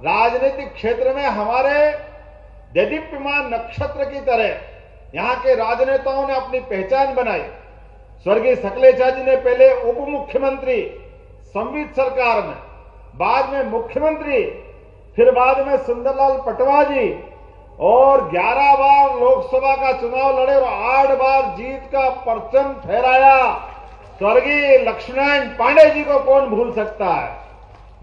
राजनीतिक क्षेत्र में हमारे देदीप्यमान नक्षत्र की तरह यहाँ के राजनेताओं ने अपनी पहचान बनाई। स्वर्गीय सकलेचा जी ने पहले उप मुख्यमंत्री संवित सरकार में, बाद में मुख्यमंत्री, फिर बाद में सुंदरलाल पटवा जी और 11 बार लोकसभा का चुनाव लड़े और आठ बार जीत का परचम फहराया स्वर्गीय लक्ष्मण पांडे जी को कौन भूल सकता है?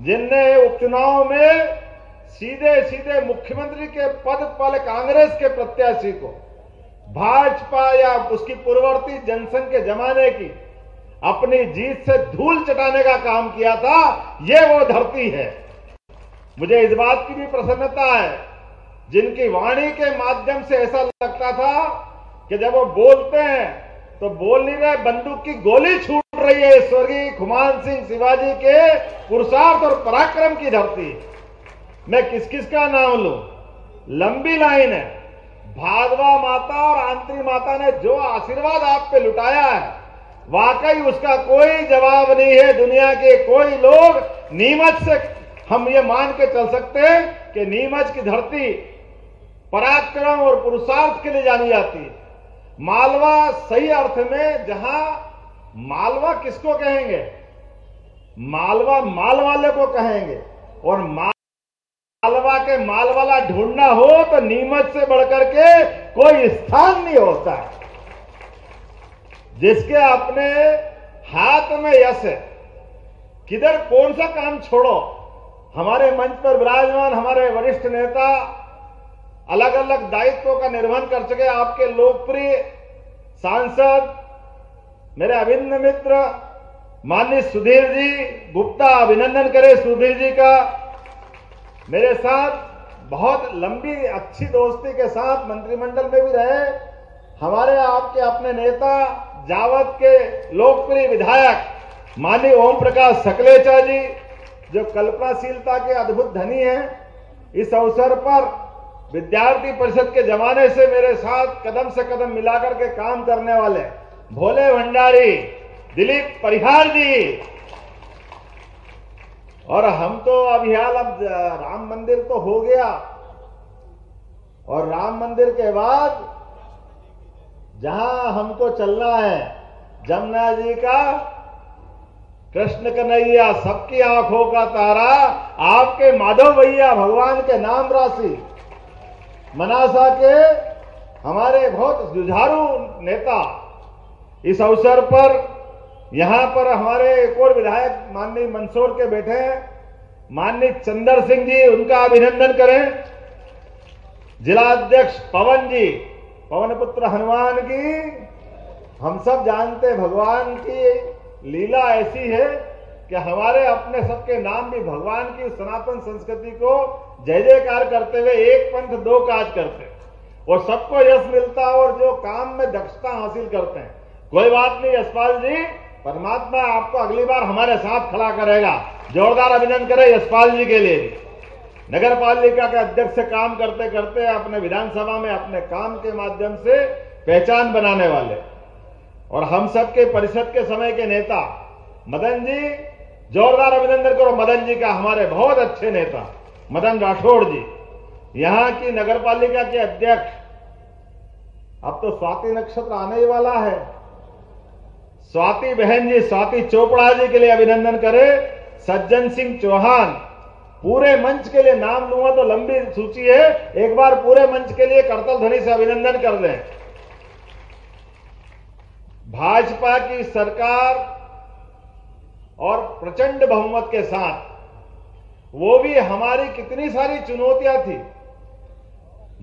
जिनने उपचुनाव में सीधे सीधे मुख्यमंत्री के पद पर कांग्रेस के प्रत्याशी को। भाजपा या उसकी पूर्ववर्ती जनसंघ के जमाने की अपनी जीत से धूल चटाने का काम किया था, ये वो धरती है। मुझे इस बात की भी प्रसन्नता है, जिनकी वाणी के माध्यम से ऐसा लगता था कि जब वो बोलते हैं तो बोल नहीं रहे बंदूक की गोली छूट रही है स्वर्गीय खुमान सिंह शिवाजी के पुरुषार्थ और पराक्रम की धरती। मैं किस किस का नाम लू? लंबी लाइन है। भागवा माता और आंतरी माता ने जो आशीर्वाद आप पे लुटाया है, वाकई उसका कोई जवाब नहीं है। दुनिया के कोई लोग नीमच से, हम ये मान के चल सकते हैं कि नीमच की धरती पराक्रम और पुरुषार्थ के लिए जानी जाती है। मालवा सही अर्थ में जहाँ मालवा किसको कहेंगे? मालवा माल वाले को कहेंगे। और मालवा के माल वाला ढूंढना हो तो नीमच से बढ़कर के कोई स्थान नहीं होता। जिसके अपने हाथ में यश है। किधर कौन सा काम छोड़ो? हमारे मंच पर विराजमान हमारे वरिष्ठ नेता अलग अलग दायित्वों का निर्वहन कर सके आपके लोकप्रिय सांसद, मेरे अभिन्न मित्र माननीय सुधीर जी, गुप्ता अभिनंदन करे सुधीर जी का। मेरे साथ बहुत लंबी, अच्छी दोस्ती के साथ मंत्रिमंडल में भी रहे। हमारे आपके अपने नेता जावत के लोकप्रिय विधायक, माननीय ओम प्रकाश सकलेचा जी, जो कल्पनाशीलता के अद्भुत धनी हैं, इस अवसर पर विद्यार्थी परिषद के जमाने से मेरे साथ कदम से कदम मिलाकर के काम करने वाले भोले भंडारी, दिलीप परिहार जी और हम तो अभियाल अब राम मंदिर तो हो गया। और राम मंदिर के बाद जहाँ हमको चलना है, जमुना जी का कृष्ण कन्हैया, सबकी आँखों का तारा, आपके माधव भैया भगवान के नाम राशि। मनासा के हमारे बहुत जुझारू नेता, इस अवसर पर यहाँ पर हमारे एक और विधायक माननीय मंदसौर के बैठे हैं। माननीय चंदर सिंह जी, उनका अभिनंदन करें। जिला अध्यक्ष पवन जी, पवन पुत्र हनुमान की, हम सब जानते भगवान की लीला ऐसी है कि हमारे अपने सबके नाम भी भगवान की सनातन संस्कृति को जय जयकार करते हुए एक पंथ दो काज करते और सबको यश मिलता और जो काम में दक्षता हासिल करते हैं। कोई बात नहीं, यशपाल जी। परमात्मा आपको अगली बार हमारे साथ खड़ा करेगा। जोरदार अभिनंदन करें यशपाल जी के लिए। नगर पालिका के अध्यक्ष से काम करते करते अपने विधानसभा में अपने काम के माध्यम से पहचान बनाने वाले। और हम सबके परिषद के समय के नेता, मदन जी, जोरदार अभिनंदन करो मदन जी का, हमारे बहुत अच्छे नेता, मदन राठौड़ जी। यहाँ की नगर पालिका के अध्यक्ष, अब तो स्वाति नक्षत्र आने ही वाला है। स्वाति बहन जी, स्वाति चोपड़ा जी के लिए अभिनंदन करें। सज्जन सिंह चौहान, पूरे मंच के लिए नाम लूँगा तो लंबी सूची है। एक बार पूरे मंच के लिए करतल ध्वनि से अभिनंदन कर दें। भाजपा की सरकार और प्रचंड बहुमत के साथ, वो भी हमारी कितनी सारी चुनौतियाँ थी।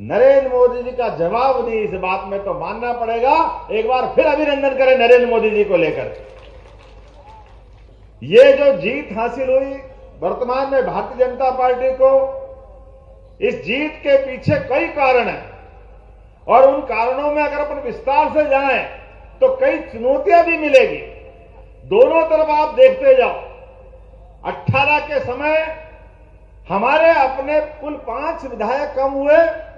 नरेंद्र मोदी जी का जवाब नहीं, इस बात में तो मानना पड़ेगा। एक बार फिर अभिनंदन करें नरेंद्र मोदी जी को लेकर। ये जो जीत हासिल हुई वर्तमान में भारतीय जनता पार्टी को, इस जीत के पीछे कई कारण हैं। और उन कारणों में अगर अपन विस्तार से जाएँ तो कई चुनौतियाँ भी मिलेगी। दोनों तरफ़ आप देखते जाओ। 18 के समय हमारे अपने कुल पाँच विधायक कम हुए।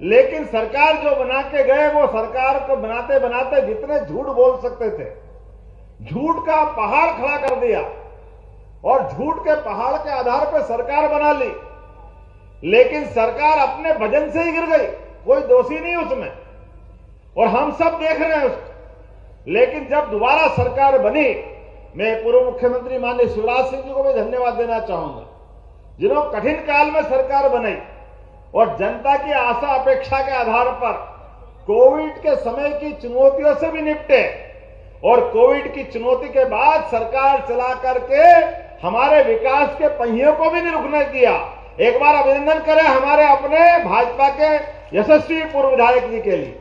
लेकिन सरकार जो बना के गए, वो सरकार को बनाते बनाते जितने झूठ बोल सकते थे। झूठ का पहाड़ खड़ा कर दिया और झूठ के पहाड़ के आधार पर सरकार बना ली। लेकिन सरकार अपने भजन से ही गिर गई, कोई दोषी नहीं उसमें। और हम सब देख रहे हैं उसको लेकिन जब दोबारा सरकार बनी, मैं पूर्व मुख्यमंत्री माननीय शिवराज सिंह जी को भी धन्यवाद देना चाहूँगा, जिन्होंने कठिन काल में सरकार बनाई। और जनता की आशा अपेक्षा के आधार पर कोविड के समय की चुनौतियों से भी निपटे और कोविड की चुनौती के बाद सरकार चला करके हमारे विकास के पहियों को भी नहीं रुकने दिया एक बार अभिनंदन करें हमारे अपने भाजपा के यशस्वी पूर्व विधायक जी के लिए।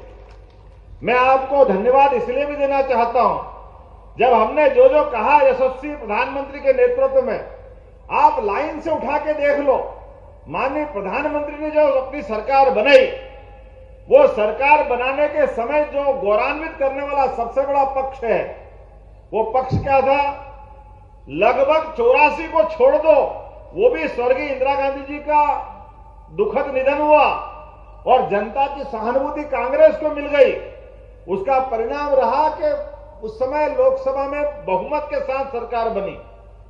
मैं आपको धन्यवाद इसलिए भी देना चाहता हूँ, जब हमने जो जो कहा यशस्वी प्रधानमंत्री के नेतृत्व में, आप लाइन से उठा के देख लो। माननीय प्रधानमंत्री ने जो अपनी सरकार बनाई, वो सरकार बनाने के समय जो गौरवान्वित करने वाला सबसे बड़ा पक्ष है, वो पक्ष क्या था? लगभग चौरासी को छोड़ दो, वो भी स्वर्गीय इंदिरा गांधी जी का दुखद निधन हुआ और जनता की सहानुभूति कांग्रेस को मिल गई। उसका परिणाम रहा कि उस समय लोकसभा में बहुमत के साथ सरकार बनी।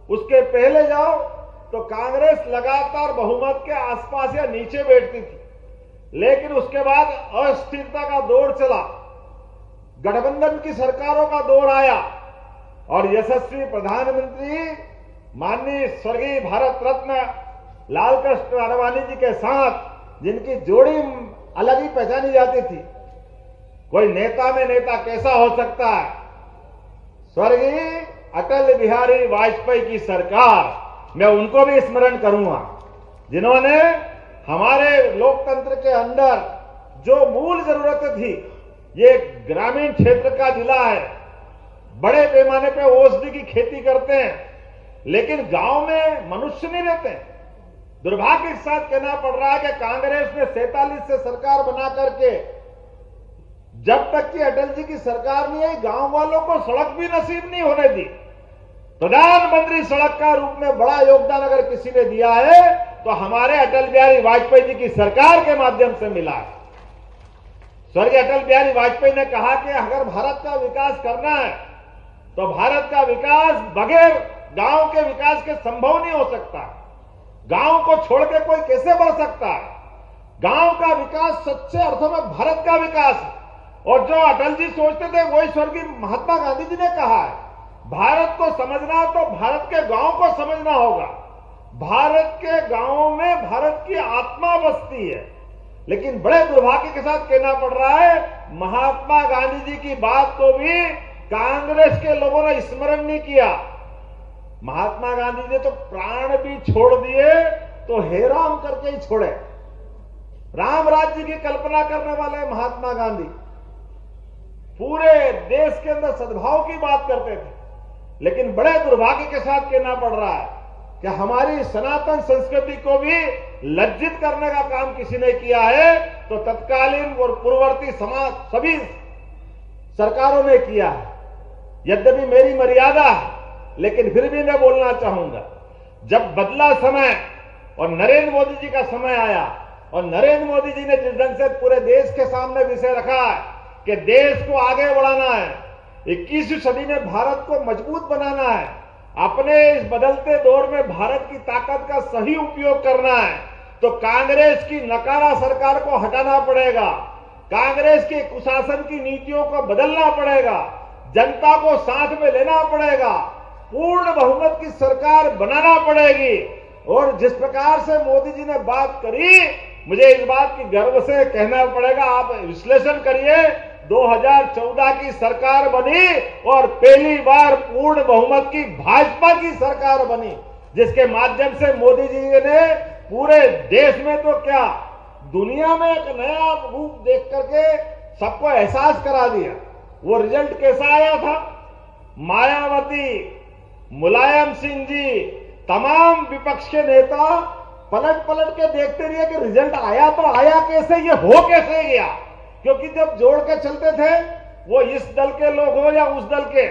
उसके पहले जाओ तो कांग्रेस लगातार बहुमत के आसपास या नीचे बैठती थी। लेकिन उसके बाद अस्थिरता का दौर चला। गठबंधन की सरकारों का दौर आया और यशस्वी प्रधानमंत्री माननीय स्वर्गीय भारत रत्न लाल कृष्ण आडवाणी जी के साथ जिनकी जोड़ी अलग ही पहचानी जाती थी। कोई नेता में नेता कैसा हो सकता है? स्वर्गीय अटल बिहारी वाजपेयी की सरकार मैं उनको भी स्मरण करूँगा। जिन्होंने हमारे लोकतंत्र के अंदर जो मूल ज़रूरत थी, ये ग्रामीण क्षेत्र का जिला है, बड़े पैमाने पे औषधि की खेती करते हैं, लेकिन गाँव में मनुष्य नहीं रहते दुर्भाग्य के साथ कहना पड़ रहा है कि कांग्रेस ने सैतालीस से सरकार बना करके, जब तक कि अटल जी की सरकार नहीं आई, गाँव वालों को सड़क भी नसीब नहीं होने दी। प्रधानमंत्री सड़क का रूप में बड़ा योगदान अगर किसी ने दिया है तो हमारे अटल बिहारी वाजपेयी जी की सरकार के माध्यम से मिला है। स्वर्गीय अटल बिहारी वाजपेयी ने कहा कि अगर भारत का विकास करना है तो भारत का विकास बगैर गाँव के विकास के संभव नहीं हो सकता। गाँव को छोड़ के कोई कैसे बढ़ सकता है? गाँव का विकास सच्चे अर्थों में भारत का विकास है। और जो अटल जी सोचते थे, वही स्वर्गीय महात्मा गांधी जी ने कहा है। भारत को समझना तो भारत के गाँव को समझना होगा। भारत के गाँवों में भारत की आत्मा बसती है। लेकिन बड़े दुर्भाग्य के साथ कहना पड़ रहा है, महात्मा गांधी जी की बात को भी कांग्रेस के लोगों ने स्मरण नहीं किया। महात्मा गांधी ने तो प्राण भी छोड़ दिए तो हे राम करके ही छोड़े। राम राज्य की कल्पना करने वाले महात्मा गांधी पूरे देश के अंदर सद्भाव की बात करते थे। लेकिन बड़े दुर्भाग्य के साथ कहना पड़ रहा है कि हमारी सनातन संस्कृति को भी लज्जित करने का काम किसी ने किया है तो तत्कालीन और पूर्ववर्ती समाज सभी सरकारों ने किया है। यद्यपि मेरी मर्यादा है, लेकिन फिर भी मैं बोलना चाहूँगा, जब बदला समय और नरेंद्र मोदी जी का समय आया और नरेंद्र मोदी जी ने जिस ढंग से पूरे देश के सामने विषय रखा है कि देश को आगे बढ़ाना है इक्कीसवीं सदी में भारत को मज़बूत बनाना है। अपने इस बदलते दौर में भारत की ताकत का सही उपयोग करना है। तो कांग्रेस की नकारा सरकार को हटाना पड़ेगा। कांग्रेस के कुशासन की नीतियों को बदलना पड़ेगा। जनता को साथ में लेना पड़ेगा। पूर्ण बहुमत की सरकार बनाना पड़ेगी। और जिस प्रकार से मोदी जी ने बात करी, मुझे इस बात की गर्व से कहना पड़ेगा। आप विश्लेषण करिए। 2014 की सरकार बनी और पहली बार पूर्ण बहुमत की भाजपा की सरकार बनी, जिसके माध्यम से मोदी जी ने पूरे देश में तो क्या, दुनिया में एक नया रूप देख करके सबको एहसास करा दिया। वो रिज़ल्ट कैसा आया था? मायावती, मुलायम सिंह जी, तमाम विपक्ष के नेता पलट पलट के देखते रहे कि रिज़ल्ट आया तो आया कैसे, ये हो कैसे गया? क्योंकि जब जोड़ के चलते थे, वो इस दल के लोग हो या उस दल के,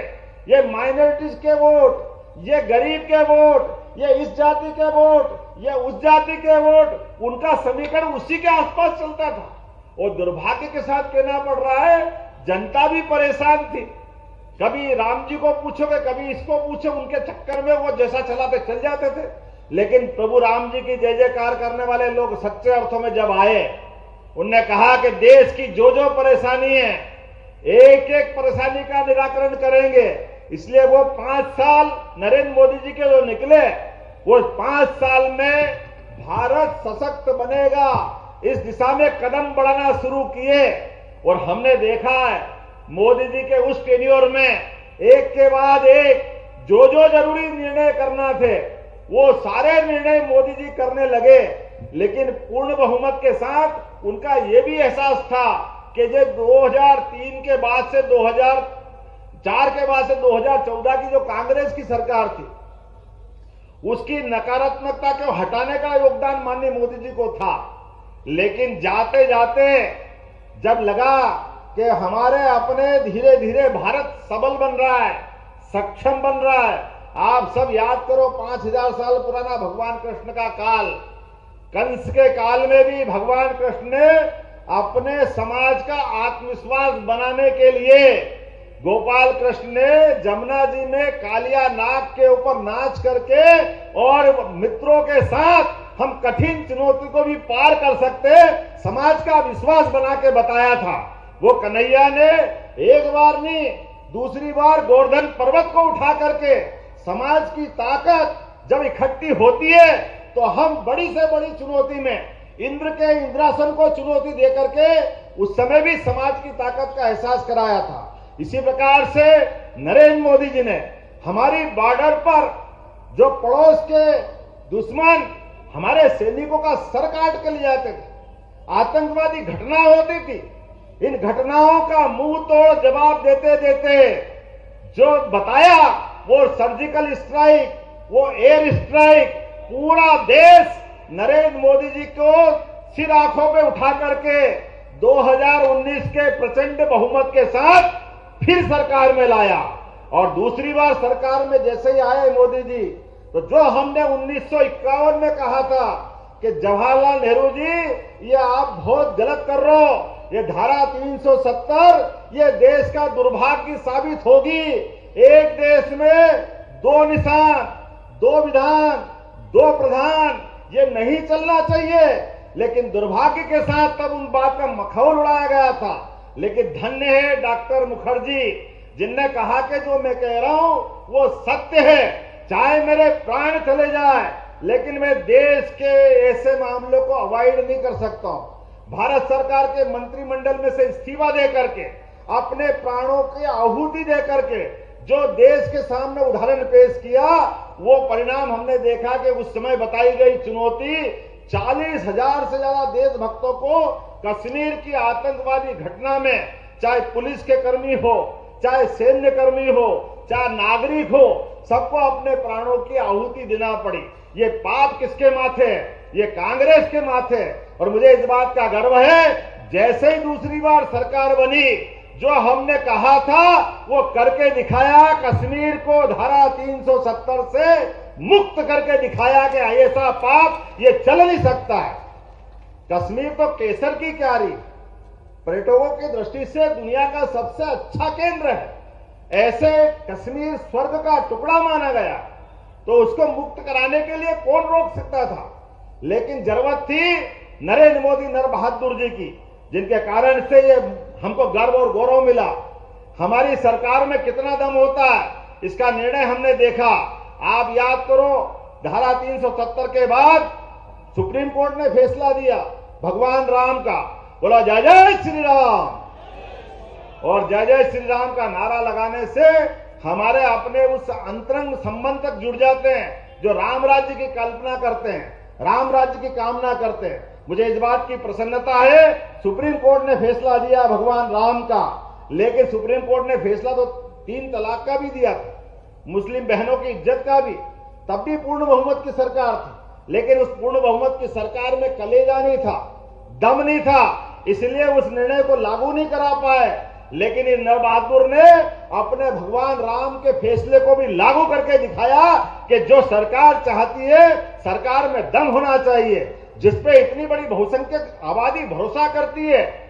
ये माइनॉरिटीज के वोट, ये गरीब के वोट, ये इस जाति के वोट, ये उस जाति के वोट, उनका समीकरण उसी के आसपास चलता था। और दुर्भाग्य के साथ कहना पड़ रहा है, जनता भी परेशान थी। कभी राम जी को पूछोगे, कभी इसको पूछो, उनके चक्कर में वो जैसा चलाते चल जाते थे। लेकिन प्रभु राम जी की जय जयकार करने वाले लोग सच्चे अर्थों में जब आए उनने कहा कि देश की जो जो परेशानी है एक एक परेशानी का निराकरण करेंगे। इसलिए वो पाँच साल नरेंद्र मोदी जी के जो निकले, वो पाँच साल में भारत सशक्त बनेगा। इस दिशा में कदम बढ़ाना शुरू किए। और हमने देखा है, मोदी जी के उस टेन्योर में एक के बाद एक जो जो ज़रूरी निर्णय करना थे वो सारे निर्णय मोदी जी करने लगे, लेकिन पूर्ण बहुमत के साथ उनका यह भी एहसास था कि जो 2003 के बाद से 2004 के बाद से 2014 की जो कांग्रेस की सरकार थी, उसकी नकारात्मकता को हटाने का योगदान माननीय मोदी जी को था। लेकिन जाते जाते जब लगा कि हमारे अपने धीरे धीरे भारत सबल बन रहा है, सक्षम बन रहा है आप सब याद करो, पाँच हज़ार साल पुराना भगवान कृष्ण का काल। कंस के काल में भी भगवान कृष्ण ने अपने समाज का आत्मविश्वास बनाने के लिए गोपाल कृष्ण ने जमुना जी में कालिया नाग के ऊपर नाच करके और मित्रों के साथ हम कठिन चुनौती को भी पार कर सकते, समाज का विश्वास बना के बताया था। वो कन्हैया ने एक बार नहीं, दूसरी बार गोवर्धन पर्वत को उठा करके समाज की ताकत जब इकट्ठी होती है तो हम बड़ी से बड़ी चुनौती में, इंद्र के इंद्रासन को चुनौती देकर के उस समय भी समाज की ताकत का एहसास कराया था। इसी प्रकार से नरेंद्र मोदी जी ने हमारी बॉर्डर पर जो पड़ोस के दुश्मन हमारे सैनिकों का सर काट के ले जाते थे, आतंकवादी घटना होती थी, इन घटनाओं का मुँह तोड़ जवाब देते देते जो बताया वो सर्जिकल स्ट्राइक वो एयर स्ट्राइक पूरा देश नरेंद्र मोदी जी को सिर आँखों पे उठा करके 2019 के प्रचंड बहुमत के साथ फिर सरकार में लाया। और दूसरी बार सरकार में जैसे ही आए मोदी जी तो जो हमने उन्नीस सौ इक्यावन में कहा था कि जवाहरलाल नेहरू जी, ये आप बहुत गलत कर रहे हो, ये धारा 370 ये देश का दुर्भाग्य साबित होगी एक देश में दो निशान, दो विधान, दो प्रधान, ये नहीं चलना चाहिए। लेकिन दुर्भाग्य के साथ तब उन बात का मखौल उड़ाया गया था। लेकिन धन्य है डॉक्टर मुखर्जी, जिनने कहा कि जो मैं कह रहा हूँ, वो सत्य है। चाहे मेरे प्राण चले जाए, लेकिन मैं देश के ऐसे मामलों को अवॉइड नहीं कर सकता हूँ। भारत सरकार के मंत्रिमंडल में से इस्तीफा दे करके अपने प्राणों की आहुति दे करके जो देश के सामने उदाहरण पेश किया, वो परिणाम हमने देखा कि उस समय बताई गई चुनौती, चालीस हज़ार से ज़्यादा देशभक्तों को कश्मीर की आतंकवादी घटना में, चाहे पुलिस के कर्मी हो, चाहे सैन्य कर्मी हो, चाहे नागरिक हो, सबको अपने प्राणों की आहुति देना पड़ी। ये पाप किसके माथे है? ये कांग्रेस के माथे है। और मुझे इस बात का गर्व है, जैसे ही दूसरी बार सरकार बनी जो हमने कहा था, वो करके दिखाया, कश्मीर को धारा 370 से मुक्त करके दिखाया कि ऐसा पाप ये चल नहीं सकता। है कश्मीर तो केसर की क्यारी। पर्यटकों की दृष्टि से दुनिया का सबसे अच्छा केंद्र है। ऐसे कश्मीर स्वर्ग का टुकड़ा माना गया। तो उसको मुक्त कराने के लिए कौन रोक सकता था? लेकिन ज़रूरत थी नरेंद्र मोदी नर बहादुर जी की, जिनके कारण से ये हमको गर्व और गौरव मिला। हमारी सरकार में कितना दम होता है, इसका निर्णय हमने देखा। आप याद करो, धारा 370 के बाद सुप्रीम कोर्ट ने फैसला दिया, भगवान राम का। बोला, जय जय श्री राम और जय जय श्री राम का नारा लगाने से हमारे अपने उस अंतरंग संबंध तक जुड़ जाते हैं, जो राम राज्य की कल्पना करते हैं, राम राज्य की कामना करते हैं। मुझे इस बात की प्रसन्नता है, सुप्रीम कोर्ट ने फैसला दिया भगवान राम का। लेकिन सुप्रीम कोर्ट ने फैसला तो तीन तलाक का भी दिया था, मुस्लिम बहनों की इज़्ज़त का भी। तब भी पूर्ण बहुमत की सरकार थी, लेकिन उस पूर्ण बहुमत की सरकार में कलेजा नहीं था, दम नहीं था। इसलिए उस निर्णय को लागू नहीं करा पाए। लेकिन इन बहादुर ने अपने भगवान राम के फैसले को भी लागू करके दिखाया कि जो सरकार चाहती है, सरकार में दम होना चाहिए। जिसपे इतनी बड़ी बहुसंख्यक आबादी भरोसा करती है